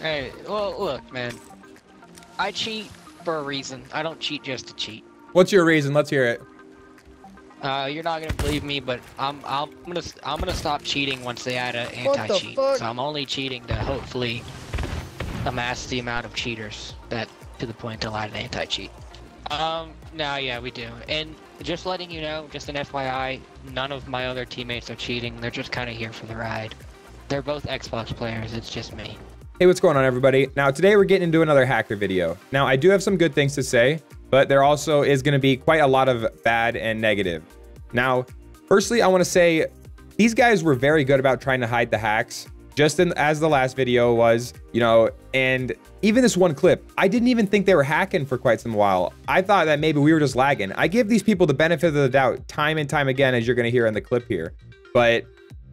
Hey, well, look, man. I cheat for a reason. I don't cheat just to cheat. What's your reason? Let's hear it. Uh, you're not gonna believe me, but I'm I'm gonna I'm gonna stop cheating once they add an What the anti-cheat. fuck? So I'm only cheating to hopefully amass the amount of cheaters that to the point they'll add an anti-cheat. Um, no, yeah, we do. And just letting you know, just an FYI, none of my other teammates are cheating. They're just kind of here for the ride. They're both Xbox players. It's just me. Hey, what's going on, everybody? Now, today we're getting into another hacker video. Now, I do have some good things to say, but there also is going to be quite a lot of bad and negative. Now, firstly, I want to say these guys were very good about trying to hide the hacks, just in, as the last video was, you know, and even this one clip, I didn't even think they were hacking for quite some while. I thought that maybe we were just lagging. I give these people the benefit of the doubt time and time again, as you're going to hear in the clip here, but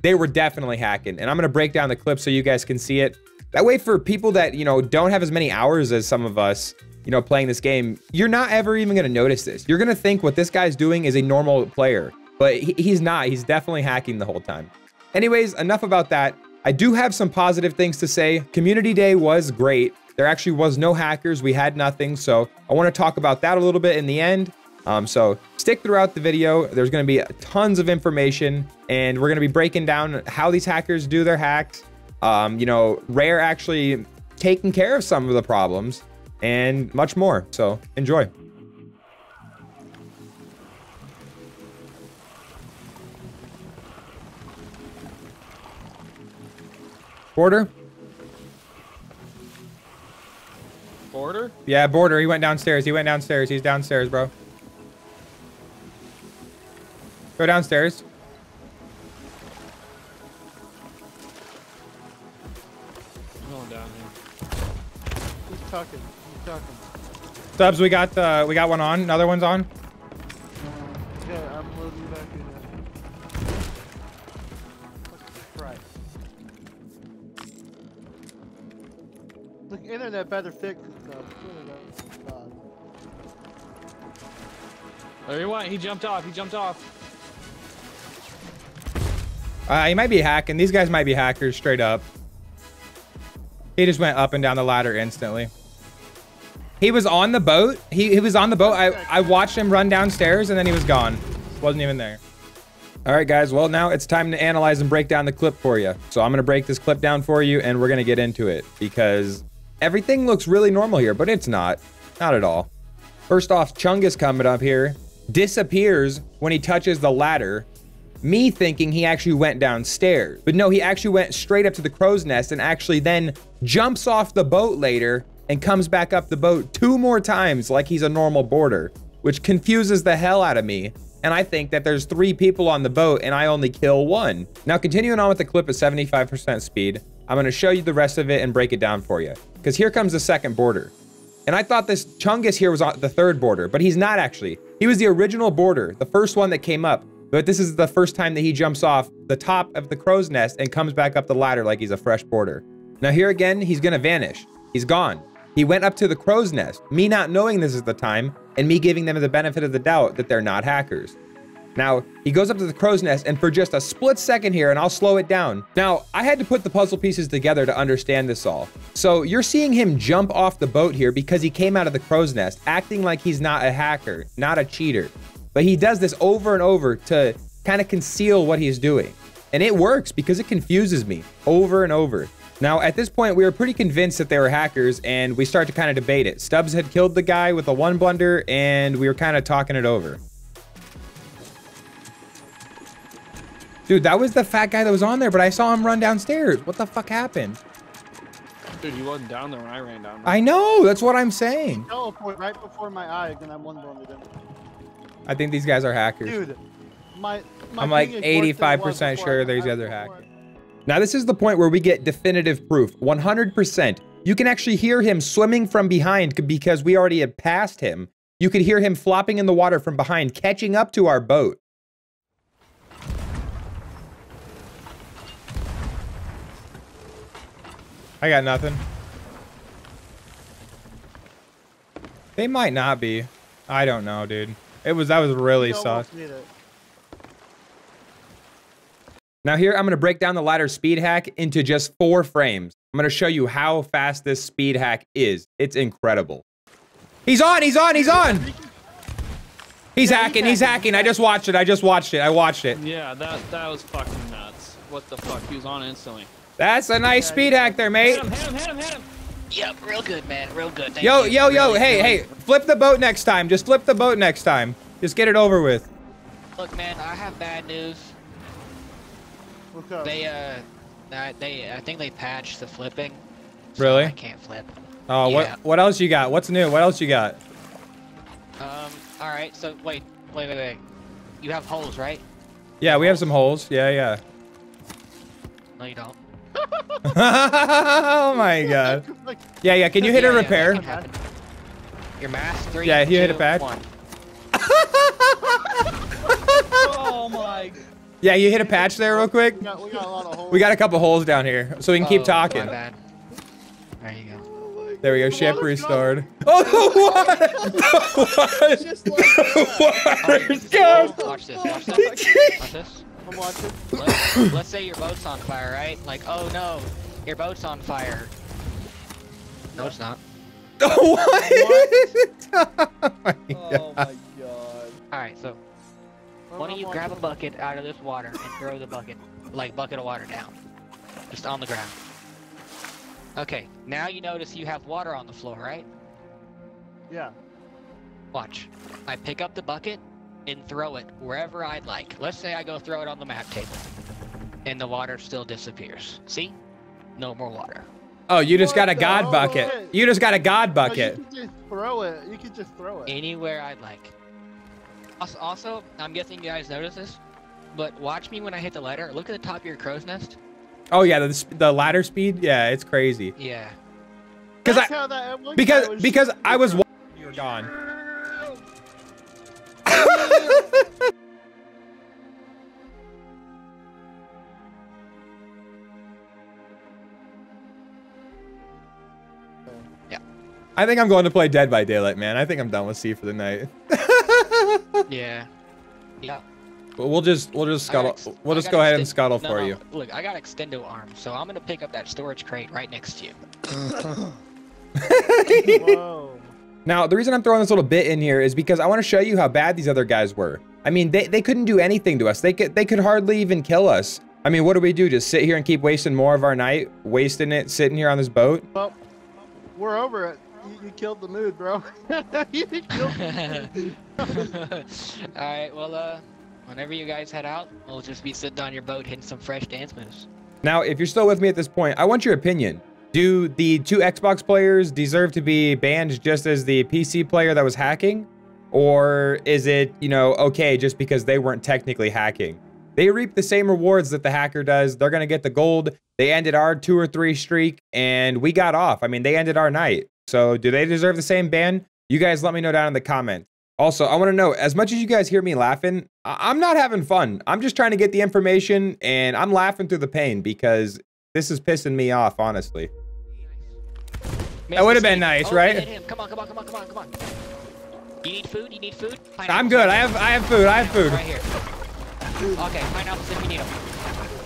they were definitely hacking. And I'm going to break down the clip so you guys can see it. That way for people that, you know, don't have as many hours as some of us, you know, playing this game, you're not ever even going to notice this. You're going to think what this guy's doing is a normal player, but he, he's not. He's definitely hacking the whole time. Anyways, enough about that. I do have some positive things to say. Community Day was great. There actually was no hackers. We had nothing. So I want to talk about that a little bit in the end. Um, so stick throughout the video. There's going to be tons of information and we're going to be breaking down how these hackers do their hacks. Um, you know, Rare actually taking care of some of the problems and much more. So enjoy. Boarder? Boarder? Yeah, Boarder. He went downstairs. He went downstairs. He's downstairs, bro. Go downstairs. He's talking. He's talking. Subs, we got uh, we got one on. Another one's on. Yeah, I'm loading you back in now. Christ. Look, internet better fix itself. Really does. God. Oh, you what? He jumped off. He jumped off. Uh, he might be hacking. These guys might be hackers, straight up. He just went up and down the ladder instantly. He was on the boat. He, he was on the boat. I, I watched him run downstairs and then he was gone. Wasn't even there. All right, guys. Well, now it's time to analyze and break down the clip for you. So I'm going to break this clip down for you and we're going to get into it because everything looks really normal here, but it's not. Not at all. First off, Chungus coming up here disappears when he touches the ladder me thinking he actually went downstairs. But no, he actually went straight up to the crow's nest and actually then jumps off the boat later and comes back up the boat two more times like he's a normal boarder, which confuses the hell out of me. And I think that there's three people on the boat and I only kill one. Now, continuing on with the clip at 75% speed, I'm gonna show you the rest of it and break it down for you. Because here comes the second boarder. And I thought this Chungus here was the third boarder, but he's not actually. He was the original boarder, the first one that came up. But this is the first time that he jumps off the top of the crow's nest and comes back up the ladder like he's a fresh boarder. Now here again, he's gonna vanish. He's gone. He went up to the crow's nest, me not knowing this at the time, and me giving them the benefit of the doubt that they're not hackers. Now, he goes up to the crow's nest, and for just a split second here, and I'll slow it down. Now, I had to put the puzzle pieces together to understand this all. So you're seeing him jump off the boat here because he came out of the crow's nest, acting like he's not a hacker, not a cheater. But he does this over and over to kind of conceal what he's doing. And it works because it confuses me over and over. Now, at this point, we were pretty convinced that they were hackers, and we start to kind of debate it. Stubbs had killed the guy with a one blunder, and we were kind of talking it over. Dude, that was the fat guy that was on there, but I saw him run downstairs. What the fuck happened? Dude, he wasn't down there when I ran down there. I know, that's what I'm saying. Teleport right before my eyes, and I'm one blundered him. I think these guys are hackers. Dude, my, my I'm like thing is worse than it was 85% sure I- these I- guys are before I- hackers. Now, this is the point where we get definitive proof 100%. You can actually hear him swimming from behind because we already had passed him. You could hear him flopping in the water from behind, catching up to our boat. I got nothing. They might not be. I don't know, dude. It was that was really sus. Almost need it. Now here, I'm going to break down the ladder speed hack into just four frames. I'm gonna show you how fast this speed hack is. It's incredible. He's on, he's on, he's on! He's Yeah, hacking, he's he's hacking. hacking. I just watched it, I just watched it, I watched it. Yeah, that that was fucking nuts. What the fuck? He was on instantly. That's a nice speed hack there, mate. Hit him! Hit him! Hit him! Hit him! Yep, real good, man. Real good. Thank Yo, you. yo, yo, Really, hey, really- hey, flip the boat next time. Just flip the boat next time. Just get it over with. Look, man, I have bad news. What's up? They, uh, they, I think they patched the flipping. so Really? I can't flip. Oh, Yeah. what what else you got? What's new? What else you got? Um, alright, so wait, wait, wait, wait. You have holes, right? Yeah, we have some holes. Yeah, yeah. No, you don't. oh my god. Yeah, yeah. Can you hit Yeah, a repair? that can happen. Your mask, three, Yeah, you hit a two, patch. one. Oh my! Yeah, you hit a patch there real quick. we got, we got a lot of holes. We got a couple holes down here, so we can keep Oh, talking. My bad. There you go. Oh There we go. Ship let's go. restored. Oh, what? what? Just like that. Water's gone. Watch this, watch this. Watch this. I'm watching. Let's, let's say your boat's on fire, right? Like, oh no, your boat's on fire. No, it's not. what? oh my Oh my god. Alright, so why don't you grab a bucket out of this water and throw the bucket, like bucket of water down. Just on the ground. Okay, now you notice you have water on the floor, right? Yeah. Watch. I pick up the bucket and throw it wherever I'd like. Let's say I go throw it on the map table. And the water still disappears. See? No more water. Oh, you just got a god hell? bucket. You just got a god No, bucket. You can just throw it. You can just throw it. Anywhere I'd like. Also, also, I'm guessing you guys notice this, but watch me when I hit the ladder. Look at the top of your crow's nest. Oh yeah, the the ladder speed. Yeah, it's crazy. Yeah. Because I how that because was because I was the you were gone. yeah. I think I'm going to play Dead by Daylight, man. I think I'm done with Sea for the night. Yeah. Yeah. But we'll just we'll just scuttle. We'll just go ahead and scuttle no, for no, you. Look, I got extendo arms, so I'm gonna pick up that storage crate right next to you. Whoa. Now, the reason I'm throwing this little bit in here is because I want to show you how bad these other guys were. I mean, they, they couldn't do anything to us. They could they could hardly even kill us. I mean, what do we do? Just sit here and keep wasting more of our night, wasting it, sitting here on this boat? Well, we're over it. You, you killed the mood, bro. you killed the mood. Alright, well, uh, whenever you guys head out, we'll just be sitting on your boat hitting some fresh dance moves. Now, if you're still with me at this point, I want your opinion. Do the two Xbox players deserve to be banned just as the PC player that was hacking? Or is it, you know, okay just because they weren't technically hacking? They reap the same rewards that the hacker does. They're going to get the gold. They ended our two or three streak and we got off. I mean, they ended our night. So do they deserve the same ban? You guys let me know down in the comments. Also, I want to know, as much as you guys hear me laughing, I- I'm not having fun. I'm just trying to get the information and I'm laughing through the pain because this is pissing me off, honestly. That would've been nice, Oh, right? Come on, come on, come on, come on, come on. You need food? You need food? I'm good. I have I have food. I have food. Right here. Okay, pineapples if you need them.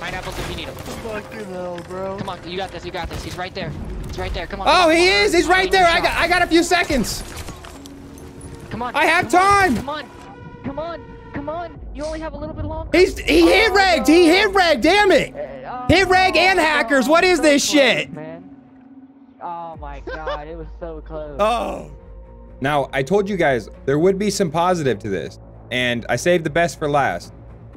Pineapples if you need them. Fucking hell, bro. Come on, you got this, you got this. He's right there. He's right there. Come on. Oh, come he on. is. He's right Only there. I got I got a few seconds. Come on. I have come on, time. Come on. Come on. Come on. You only have a little bit longer. He's he hit regged. He hit regged. Damn it. Hit reg and hackers. What is this shit? Man. Oh my god, it was so close. Oh. Now, I told you guys there would be some positive to this, and I saved the best for last.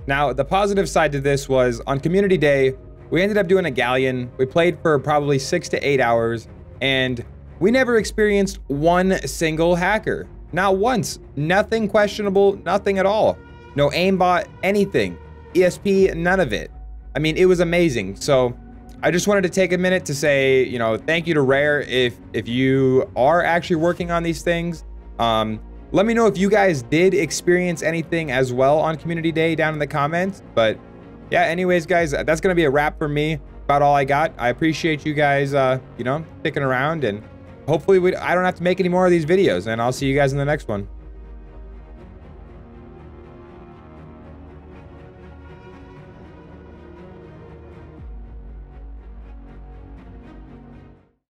Now, the positive side to this was on community day, we ended up doing a galleon. We played for probably six to eight hours, and we never experienced one single hacker. Not once. Nothing questionable, nothing at all. No aimbot, anything. ESP, none of it. I mean, it was amazing. So, I just wanted to take a minute to say, you know, thank you to Rare if if you are actually working on these things. Um, let me know if you guys did experience anything as well on Community Day down in the comments. But yeah, anyways, guys, that's gonna be a wrap for me. About all I got. I appreciate you guys, uh, you know, sticking around, and hopefully we I don't have to make any more of these videos. And I'll see you guys in the next one.